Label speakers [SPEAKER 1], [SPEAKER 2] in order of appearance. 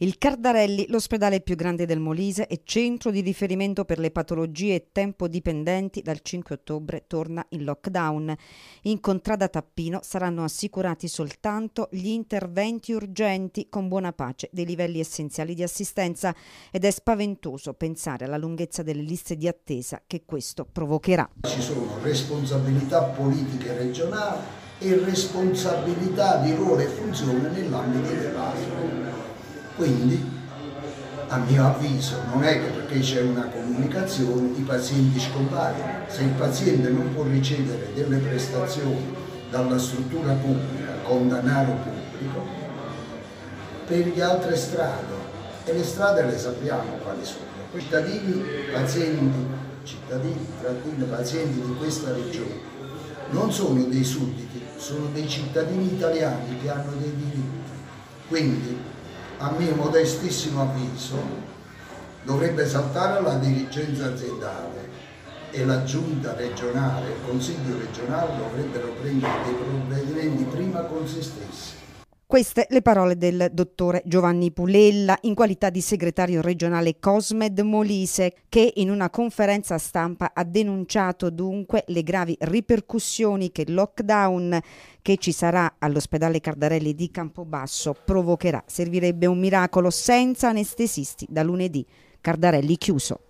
[SPEAKER 1] Il Cardarelli, l'ospedale più grande del Molise e centro di riferimento per le patologie tempo-dipendenti, dal 5 ottobre torna in lockdown. In contrada Tappino saranno assicurati soltanto gli interventi urgenti con buona pace dei livelli essenziali di assistenza ed è spaventoso pensare alla lunghezza delle liste di attesa che questo provocherà.
[SPEAKER 2] Ci sono responsabilità politiche regionali e responsabilità di ruolo e funzione nell'ambito dell'ASL quindi, a mio avviso, non è che perché c'è una comunicazione i pazienti scompaiono. Se il paziente non può ricevere delle prestazioni dalla struttura pubblica con denaro pubblico, per le altre strade, e le strade le sappiamo quali sono, cittadini, pazienti, cittadini, trattini, pazienti di questa regione, non sono dei sudditi, sono dei cittadini italiani che hanno dei diritti. Quindi a mio modestissimo avviso, dovrebbe saltare la dirigenza aziendale e la giunta regionale, il consiglio regionale dovrebbero prendere dei provvedimenti prima con se stessi.
[SPEAKER 1] Queste le parole del dottore Giovanni Pulella in qualità di segretario regionale Cosmed Molise che in una conferenza stampa ha denunciato dunque le gravi ripercussioni che il lockdown che ci sarà all'ospedale Cardarelli di Campobasso provocherà. Servirebbe un miracolo senza anestesisti da lunedì. Cardarelli chiuso.